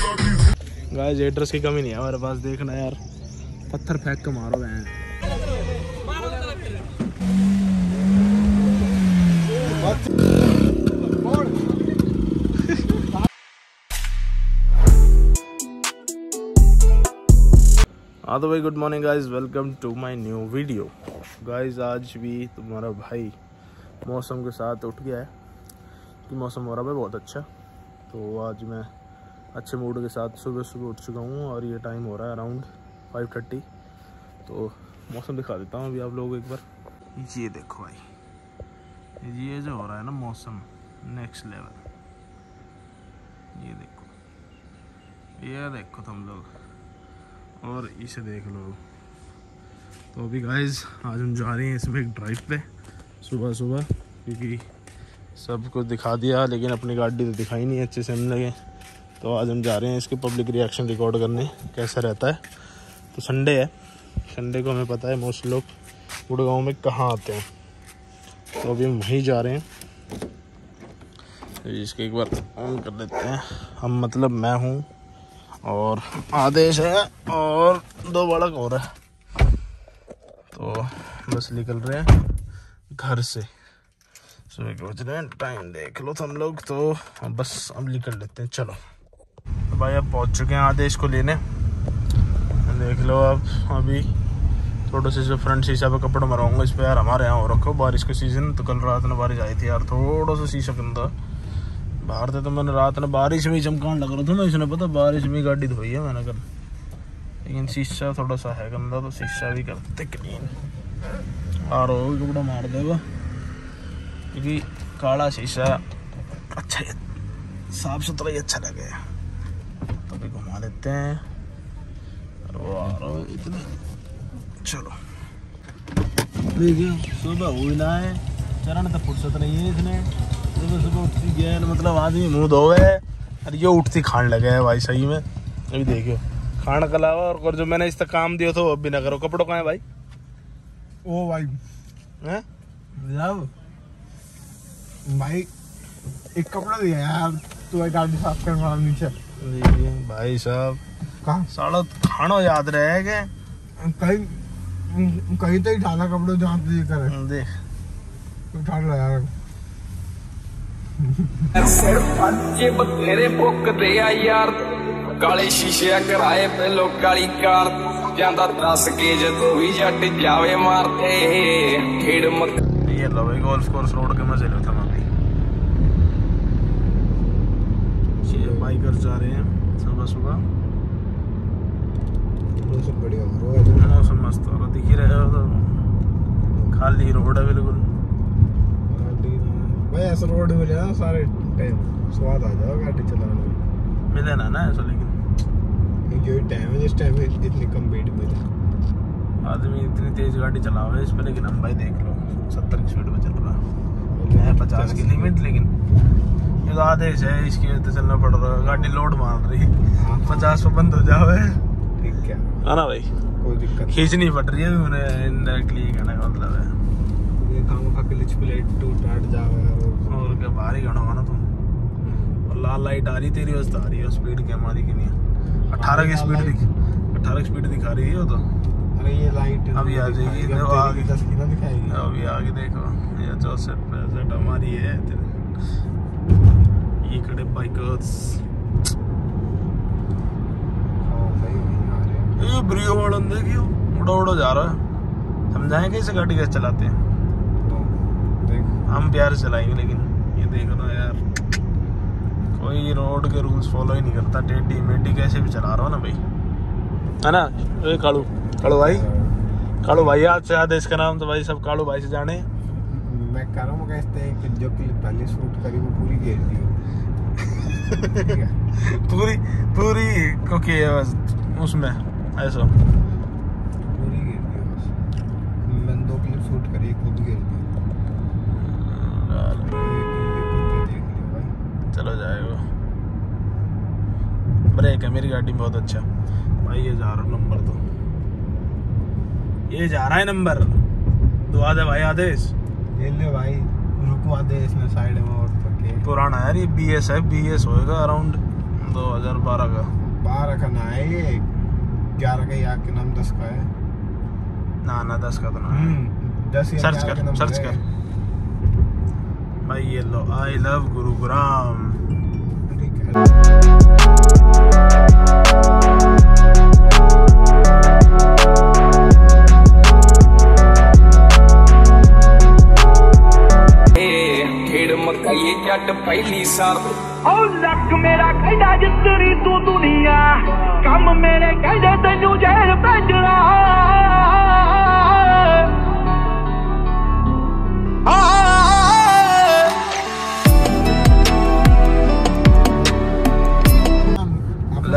Guys address की कमी नहीं है, हमारे पास देखना यार। पत्थर फेंक के मारो मैं हाँ तो भाई good morning guys welcome to my new video guys आज भी तुम्हारा भाई मौसम के साथ उठ गया है। कि मौसम हो रहा है बहुत अच्छा। तो आज मैं अच्छे मूड के साथ सुबह सुबह उठ चुका हूँ और ये टाइम हो रहा है अराउंड फाइव थर्टी तो मौसम दिखा देता हूँ अभी आप लोग एक बार। ये देखो भाई, ये जो हो रहा है ना मौसम नेक्स्ट लेवल ये देखो ये देखो तुम लोग, और इसे देख लो। तो अभी गाइस आज हम जा रहे हैं इसमें एक ड्राइव पे, सुबह सुबह, क्योंकि सब कुछ दिखा दिया, लेकिन अपनी गाड़ी तो दिखाई नहीं, अच्छे से हम लगे तो आज हम जा रहे हैं इसके पब्लिक रिएक्शन रिकॉर्ड करने, कैसा रहता है? तो संडे है। संडे को हमें पता है मोस्ट लोग गुड़गांव में कहाँ आते हैं। तो अभी हम वहीं जा रहे हैं। तो इसके एक बार ऑन कर देते हैं। हम मतलब मैं हूँ और आदेश है और दो बालक और है। तो बस निकल रहे हैं घर से। सुबह के बज रहे हैं टाइम देख लो तो हम लोग। तो बस अब निकल लेते हैं। चलो। भाई, अब पहुँच चुके हैं आदेश को लेने। देख लो अब, अभी थोड़ा सा जो फ्रंट शीशा पे कपड़ा मरवाऊँगा इस पर यार हमारे यहाँ हो रखो बारिश का सीज़न तो कल रात में बारिश आई थी यार, थोड़ा सा शीशा गंदा। बाहर थे तो मैंने रात में बारिश में ही चमकान लग रहा था ना, इसने पता, बारिश में गाड़ी धोई है मैंने कल। लेकिन शीशा थोड़ा सा है गंदा तो शीशा भी करते क्लीन भी कपड़ा मार देगा। क्योंकि काला शीशा अच्छा साफ़ सुथरा ही अच्छा लगे भी देते हैं। है इतने चलो। देखिए सुबह हुई ना है। चरण तो फुर्सत नहीं है इसने। सुबह सुबह उठती गया मतलब आदमी मुँह धोवे। और ये उठती खान लगे है भाई सही में। अभी देखियो। खाना के अलावा और जो मैंने इस तक काम दिया था वो अब भी ना करो। कपड़ों का है भाई? ओ भाई। हैं? भाई एक कपड़ा दिया यार। तू एक गाड़ी साफ़ करने वाला नीचे। देखिए भाई साहब कहा साला खानो याद रहे के कहीं कहीं तो ही डाला कपड़े जहाँ तुझे करे देख उठा लो यार ਸਿਰ ਪੰਜੇ ਬਥੇਰੇ ਭੁੱਕਦੇ ਆ ਯਾਰ ਕਾਲੇ ਸ਼ੀਸ਼ੇ ਕਰਾਏ ਪਹਿਲੋ ਕਾਲੀ ਕਾਰ ਜਾਂਦਾ ਦੱਸ ਕੇ ਜਦੋਂ ਵੀ ਜੱਟ ਜਾਵੇ ਮਾਰਦੇ ਖੇਡ ਮਤ ये लो भाई गोल्फ कोर्स रोड के मजे लेते बाइकर जा रहे हैं सुबह सुबह। मौसम बढ़िया हो रहा है। मौसम मस्त हो रहा दिख ही रहे हो तो। खाली रोड है बिल्कुल। भाई ऐसा रोड मिले ना सारे टाइम स्वाद आ जाओ गाड़ी चलाने में। मिले ना ना ऐसा लेकिन। ये टाइम है जिस टाइम में इतनी कम भीड़ मिले आदमी इतनी तेज गाड़ी चला हुआ है इस पर लेकिन हम भाई देख लो सत्तर की स्पीड पे चल रहा। है पचास की लिमिट लेकिन तो आदेश है इसकी वजह से चलना पड़ रहा है। गाड़ी लोड मार रही है। पचास पे बंद हो जावे ठीक क्या है ना भाई। कोई दिक्कत खींचनी पड़ रही है मेरे इनडायरेक्टली कहने का मतलब है। ये काम का क्लिच प्लेट टूट टाट जावे। और क्या बाहर ही गाना होगा ना तुम और लाल लाइट आ रही तेरी वजह आ रही है स्पीड क्या हमारी की नहीं। अठारह की स्पीड दिख अठारह की स्पीड दिखा रही है वो तो। अरे ये लाइट अभी आ जाएगी, देखो आगे। ना दिखाएगी अभी आगे देखो। ये जो सेट पे सेट हमारी है कड़े बाइकर्स हैं। ये ब्रियो वाला देखियो उड़ा उड़ा जा रहा है। समझाएँ कैसे गाड़ी कैसे चलाते हैं? देख। हम प्यार चलाएँगे लेकिन ये देख रहा यार। कोई रोड के रूल्स फॉलो ही नहीं करता। टेडी मेडी कैसे भी चला रहा हो ना भाई। है ना? ए कालू। कालू भाई। कालू भाई आज से नाम तो भाई सब कालू भाई से जाने। मैं कह रहा हूँ जो पहले शूट करी वो पूरी घेर दी पूरी पूरी क्योंकि उसमें ऐसा। पूरी दी बस। मैंने दो क्लिप शूट करी एक वो भी दी लियो भाई। चलो जाएगा। ब्रेक है मेरी गाड़ी में बहुत अच्छा। भाई ये जा रहा नंबर तो ये जा रहा है नंबर। दो आधे भाई आदेश ले भाई। रुकवा दे इसमें साइड में और तो पुराना यार ये बी एस है बी एस होएगा अराउंड 2012 का। बारह का ना है ये ग्यारह का या के नाम दस का है। ना ना दस का तो ना हम्म, दस सर्च कर सर्च कर। भाई ये लो आई लव गुरुग्राम ठीक है।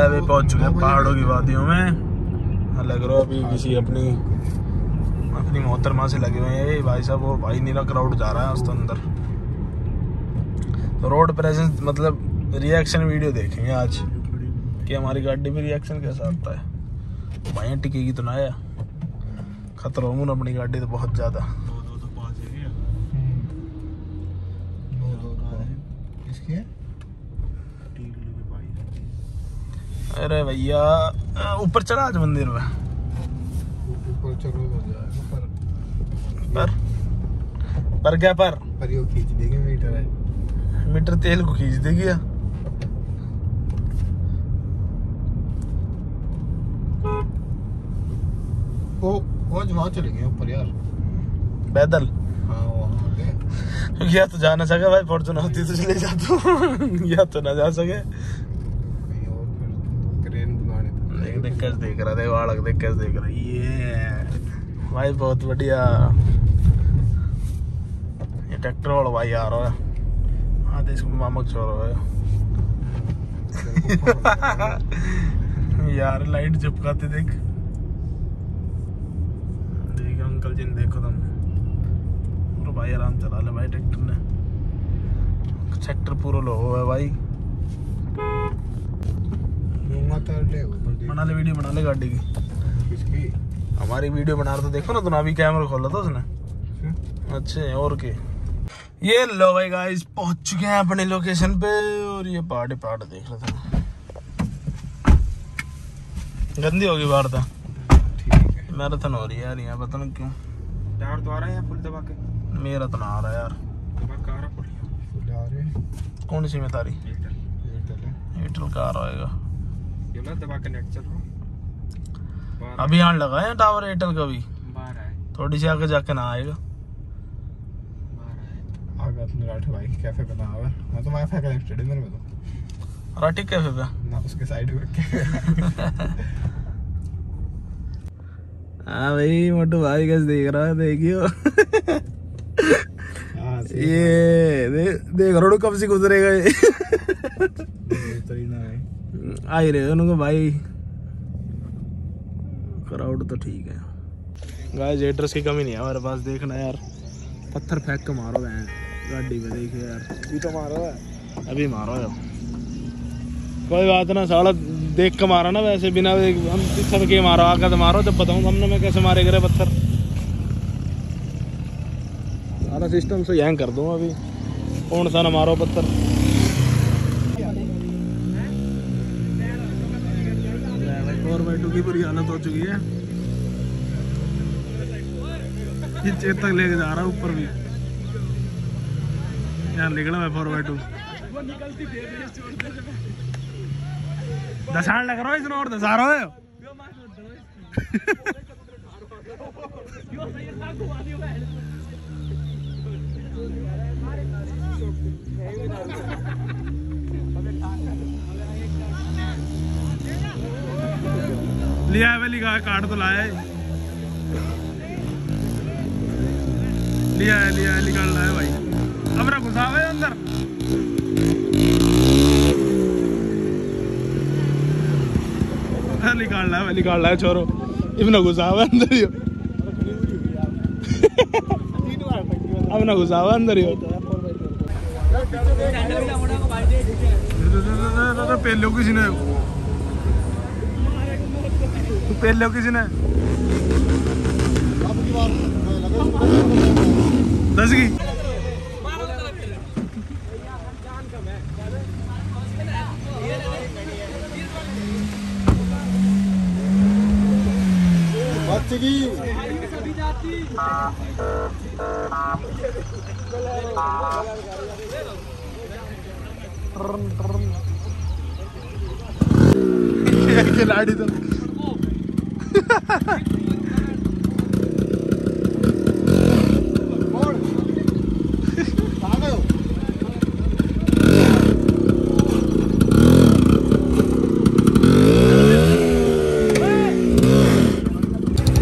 ले भी पहुँच चुके हैं पहाड़ों की वादियों में। लग रहा अभी किसी अपनी अपनी मोहतरमा से लगे हुए हैं। भाई साहब वो भाई नीरा क्राउड जा रहा है उसके अंदर। तो रोड प्रेजेंस मतलब रिएक्शन वीडियो देखेंगे आज। कि हमारी गाड़ी में रिएक्शन कैसा आता है भाई टिकेगी तो ना आया। खतरा हूँ अपनी गाड़ी तो बहुत ज़्यादा। किसकी है? अरे भैया ऊपर चला आज मंदिर में। ऊपर चलो हो जाएगा पर पर? पर क्या पर? पर यो खींच देंगे मीटर है। मीटर तेल को खींच देगी या? ओ आज वहाँ चले गए ऊपर यार। पैदल? हाँ या तो जा ना सके भाई फॉर्चूनर होती तो चले जाता। या तो ना जा सके कहीं और फिर क्रेन बुलाने तो देख रहा देख वाड़क देख कर देख रहा ये भाई बहुत बढ़िया। ये ट्रैक्टर वाला भाई आ रहा है। हाँ तो इसको मामक छोड़ है यार, लाइट झपकाते देख। देख, अंकल जी ने देखो तुम पूरा भाई आराम चला ले भाई ट्रैक्टर ने। ट्रैक्टर पूरा लो है भाई। मूँगा तर ले, ऊपर बना ले वीडियो बना ले गाड़ी की। किसकी? हमारी वीडियो बना रहा तो देखो ना तूने अभी कैमरा खोला था उसने। अच्छे। और के। ये लो भाई गाइस पहुँच चुके हैं अपने लोकेशन पे और ये पहाड़ ही पहाड़ देख रहे थे। गंदी होगी बाहर था ठीक है। मैराथन हो रही है यार यहाँ पता नहीं क्यों। टायर तो आ रहा है या फुल दबा के? मेरा तो ना आ रहा है यार। दबा के आ रहा फुल। आ रहे हैं। कौन सी में तारी? एयरटेल है। एयरटेल का आ रहा होगा। मैं दबा के नेट चल रहा हूँ अभी यहाँ लगा है टावर एयरटेल का भी? है थोड़ी सी आगे जाके ना आएगा। है आगे अपने राठे भाई के कैफ़े बना हुआ है मैं तो वाईफाई कनेक्टेड है मेरे में तो राठी कैफ़े पे? ना उसके साइड में के हाँ भाई मोटू भाई कैसे देख रहा है? देखियो। हाँ ये दे, देख रोड कब से गुजरेगा ये? तरी है। आ ही रहे उनको भाई क्राउड तो ठीक है। गाइस एड्रेस की कमी नहीं है हमारे पास देखना यार। पत्थर फेंक के मारो है गाड़ी में देखिए यार। तू तो मारो है। अभी मारो यार कोई बात ना साला देख के मारा ना वैसे बिना हम पीछे के मारो आगे तो मारो जब बताऊँगा हमने मैं कैसे मारे करे पत्थर। सारा सिस्टम से हैंग कर दूँगा अभी। कौन सा ना मारो पत्थर। की बुरी हालत हो चुकी है ये चेत लेके जा रहा है ऊपर भी यार निकला मैं फोर बाई टू दसाण लग रहा है इसने और दसा रहा है है भाई लिखा है तो लाया है लिया है लिया है रहा है भाई अब घुसा हुआ अंदर हाँ, निकाल है निकाल है छोरो इतना घुसा हुआ अंदर ही अब ना घुसा हुआ अंदर ही पहले किसी ने पेल लो किसी ने। दस की। खिलाड़ी तो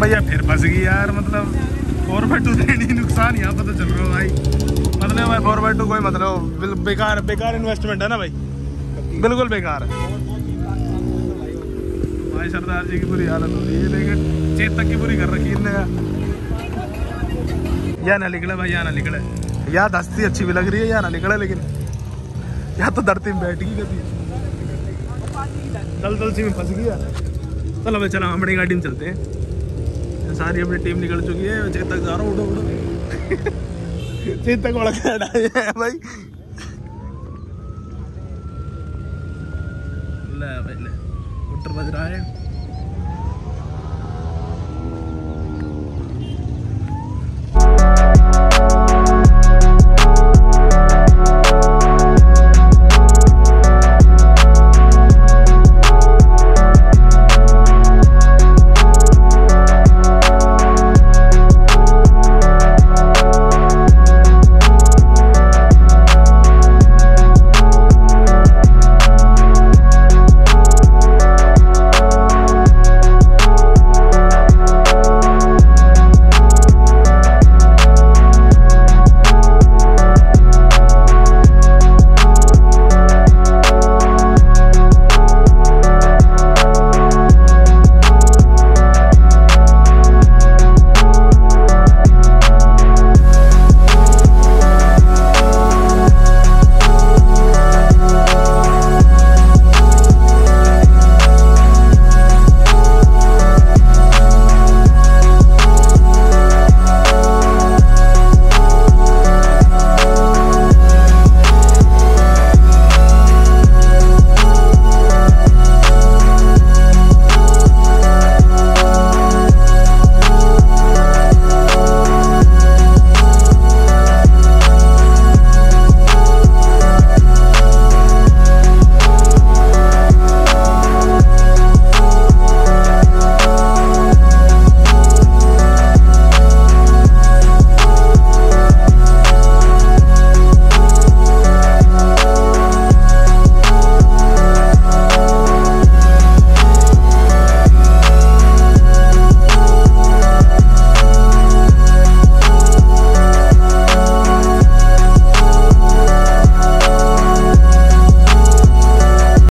भैया, फिर फंस गई यार मतलब बाई टू नहीं नुकसान यहाँ पता चल रहा है भाई। मतलब भाई फोर बाई टू कोई मतलब बेकार बेकार इन्वेस्टमेंट है ना भाई। बिल्कुल बेकार। है भाई सरदार जी की बुरी हालत हो रही है, लेकिन चेतक की बुरी कर रखी इनने। या ना निकले भाई या ना निकले। याद हंसती अच्छी भी लग रही है या ना निकले, लेकिन या तो धरती में बैठ गई कभी। दल दल सी में फंस गई यार चलो भाई, चलो हम अपनी गाड़ी में चलते हैं। सारी अपनी टीम निकल चुकी है, चेतक जा रहा हूँ उठो उठो चेतक वाला खड़ा है भाई। ले भाई, ले। मोटर बज रहा है।